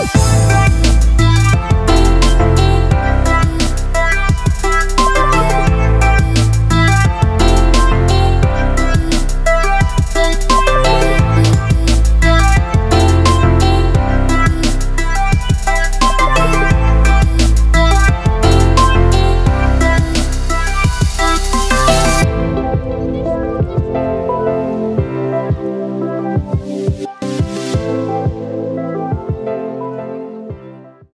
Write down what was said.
Oh,